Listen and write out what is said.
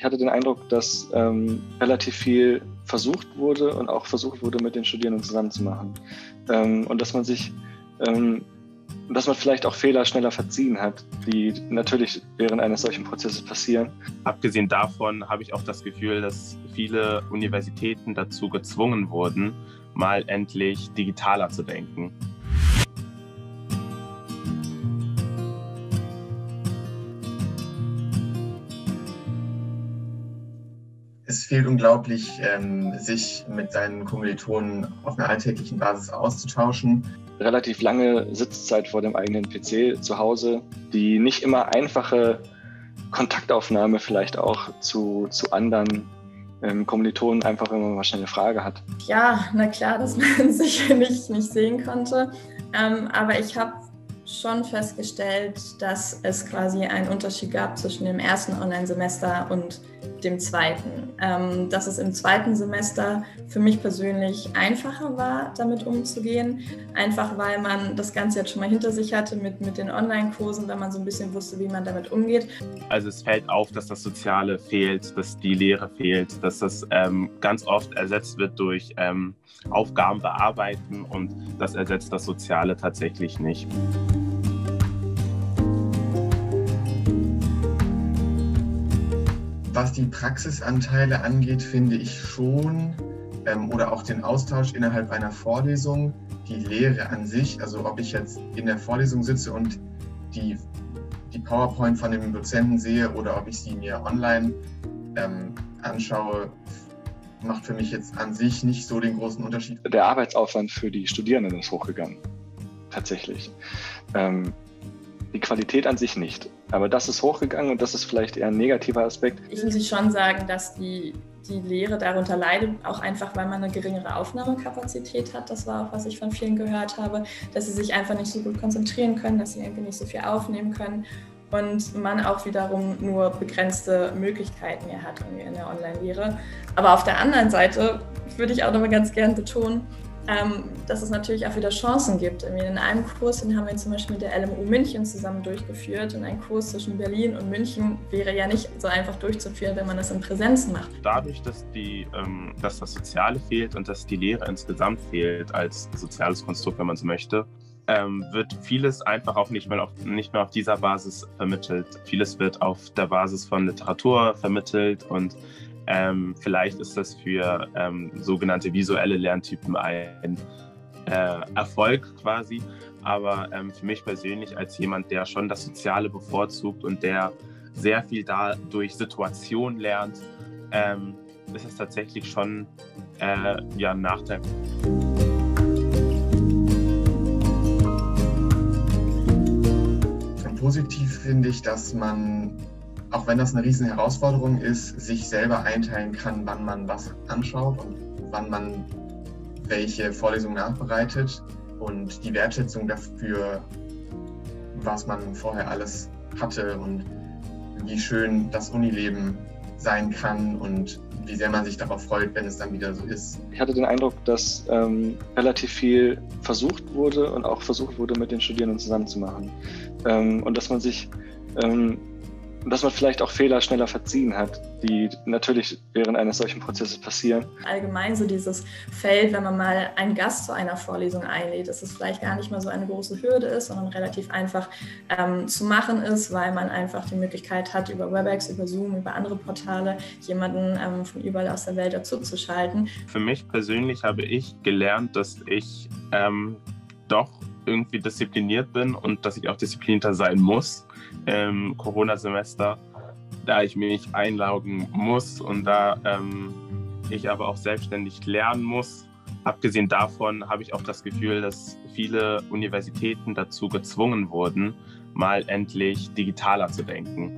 Ich hatte den Eindruck, dass ähm, relativ viel versucht wurde und auch versucht wurde, mit den Studierenden zusammenzumachen. Ähm, und dass man sich, ähm, dass man vielleicht auch Fehler schneller verziehen hat, die natürlich während eines solchen Prozesses passieren. Abgesehen davon habe ich auch das Gefühl, dass viele Universitäten dazu gezwungen wurden, mal endlich digitaler zu denken. Es fehlt unglaublich, ähm, sich mit seinen Kommilitonen auf einer alltäglichen Basis auszutauschen. Relativ lange Sitzzeit vor dem eigenen PC zu Hause, die nicht immer einfache Kontaktaufnahme vielleicht auch zu, zu anderen ähm, Kommilitonen, einfach wenn man mal schnell eine Frage hat. Ja, na klar, dass man sich nicht, nicht sehen konnte. Ähm, aber ich habe schon festgestellt, dass es quasi einen Unterschied gab zwischen dem ersten Online-Semester und dem zweiten. Ähm, dass es im zweiten Semester für mich persönlich einfacher war, damit umzugehen. Einfach weil man das Ganze jetzt schon mal hinter sich hatte mit, mit den Online-Kursen, weil man so ein bisschen wusste, wie man damit umgeht. Also es fällt auf, dass das Soziale fehlt, dass die Lehre fehlt, dass das ähm, ganz oft ersetzt wird durch ähm, Aufgaben bearbeiten und das ersetzt das Soziale tatsächlich nicht. Was die Praxisanteile angeht, finde ich schon, ähm, oder auch den Austausch innerhalb einer Vorlesung, die Lehre an sich, also ob ich jetzt in der Vorlesung sitze und die, die PowerPoint von dem Dozenten sehe oder ob ich sie mir online ähm, anschaue, macht für mich jetzt an sich nicht so den großen Unterschied. Der Arbeitsaufwand für die Studierenden ist hochgegangen, tatsächlich. Ähm, die Qualität an sich nicht. Aber das ist hochgegangen und das ist vielleicht eher ein negativer Aspekt. Ich muss schon sagen, dass die, die Lehre darunter leidet, auch einfach, weil man eine geringere Aufnahmekapazität hat. Das war auch, was ich von vielen gehört habe, dass sie sich einfach nicht so gut konzentrieren können, dass sie irgendwie nicht so viel aufnehmen können und man auch wiederum nur begrenzte Möglichkeiten mehr hat in der Online-Lehre. Aber auf der anderen Seite würde ich auch noch mal ganz gern betonen, dass es natürlich auch wieder Chancen gibt. In einem Kurs, den haben wir zum Beispiel mit der LMU München zusammen durchgeführt und ein Kurs zwischen Berlin und München wäre ja nicht so einfach durchzuführen, wenn man das in Präsenz macht. Dadurch, dass, die, ähm, dass das Soziale fehlt und dass die Lehre insgesamt fehlt als soziales Konstrukt, wenn man so möchte, ähm, wird vieles einfach auch nicht mehr, auf, nicht mehr auf dieser Basis vermittelt. Vieles wird auf der Basis von Literatur vermittelt und ähm, vielleicht ist das für ähm, sogenannte visuelle Lerntypen ein äh, Erfolg quasi. Aber ähm, für mich persönlich als jemand, der schon das Soziale bevorzugt und der sehr viel da durch Situation lernt, ähm, ist es tatsächlich schon äh, ja, ein Nachteil. Positiv finde ich, dass man auch wenn das eine riesen Herausforderung ist, sich selber einteilen kann, wann man was anschaut und wann man welche Vorlesung nachbereitet und die Wertschätzung dafür, was man vorher alles hatte und wie schön das Unileben sein kann und wie sehr man sich darauf freut, wenn es dann wieder so ist. Ich hatte den Eindruck, dass ähm, relativ viel versucht wurde und auch versucht wurde, mit den Studierenden zusammenzumachen. Ähm, und dass man sich ähm, dass man vielleicht auch Fehler schneller verziehen hat, die natürlich während eines solchen Prozesses passieren. Allgemein so dieses Feld, wenn man mal einen Gast zu einer Vorlesung einlädt, dass es vielleicht gar nicht mal so eine große Hürde ist, sondern relativ einfach ähm, zu machen ist, weil man einfach die Möglichkeit hat, über WebEx, über Zoom, über andere Portale jemanden ähm, von überall aus der Welt dazu zu schalten. Für mich persönlich habe ich gelernt, dass ich ähm, doch irgendwie diszipliniert bin und dass ich auch disziplinierter sein muss im Corona-Semester, da ich mich einlaugen muss und da ähm, ich aber auch selbstständig lernen muss. Abgesehen davon habe ich auch das Gefühl, dass viele Universitäten dazu gezwungen wurden, mal endlich digitaler zu denken.